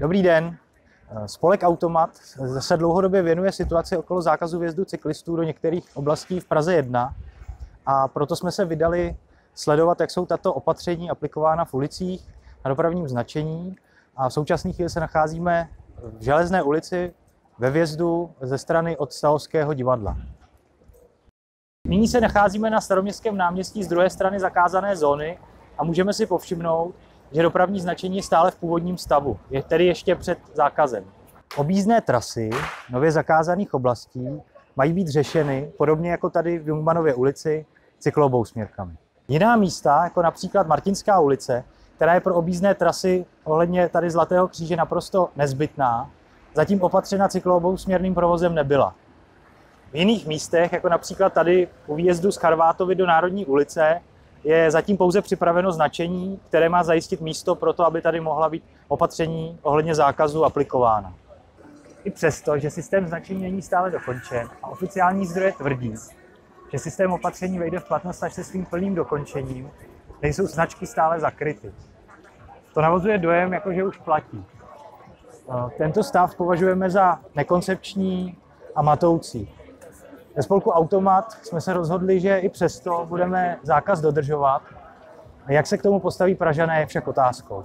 Dobrý den. Spolek Automat se dlouhodobě věnuje situaci okolo zákazu vjezdu cyklistů do některých oblastí v Praze 1 a proto jsme se vydali sledovat, jak jsou tato opatření aplikována v ulicích na dopravním značení a v současné chvíli se nacházíme v Železné ulici ve vjezdu ze strany od Stavovského divadla. Nyní se nacházíme na staroměstském náměstí z druhé strany zakázané zóny a můžeme si povšimnout, že dopravní značení je stále v původním stavu, je tedy ještě před zákazem. Objízdné trasy nově zakázaných oblastí mají být řešeny, podobně jako tady v Jungmanově ulici, cyklobou směrkami. Jiná místa, jako například Martinská ulice, která je pro objízdné trasy ohledně tady Zlatého kříže naprosto nezbytná, zatím opatřena cyklobou směrným provozem nebyla. V jiných místech, jako například tady u výjezdu z Charvátovy do Národní ulice, je zatím pouze připraveno značení, které má zajistit místo pro to, aby tady mohla být opatření ohledně zákazu aplikována. I přesto, že systém značení není stále dokončen a oficiální zdroje tvrdí, že systém opatření vejde v platnost až se svým plným dokončením, nejsou značky stále zakryty. To navozuje dojem, jako že už platí. Tento stav považujeme za nekoncepční a matoucí. Ve spolku Automat jsme se rozhodli, že i přesto budeme zákaz dodržovat. Jak se k tomu postaví Pražané, je však otázkou.